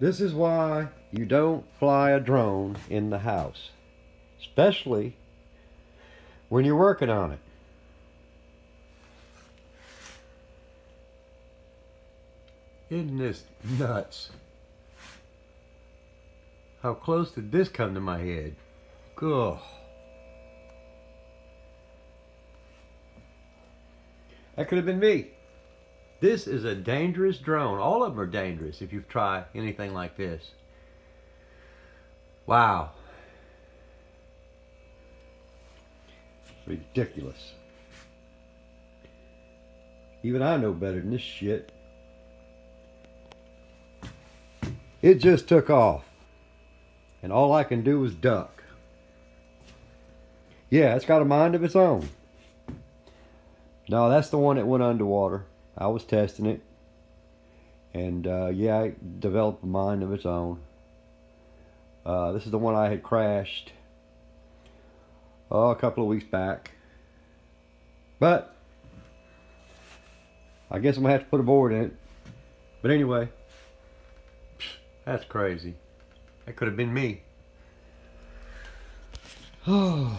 This is why you don't fly a drone in the house, especially when you're working on it. Isn't this nuts? How close did this come to my head? Ugh. That could have been me. This is a dangerous drone. All of them are dangerous if you try anything like this. Wow. Ridiculous. Even I know better than this shit. It just took off. And all I can do is duck. Yeah, it's got a mind of its own. No, that's the one that went underwater. I was testing it. And uh, yeah, it developed a mind of its own. Uh, this is the one I had crashed oh, a couple of weeks back. But I guess I'm going to have to put a board in it. But anyway, that's crazy. That could have been me. Oh,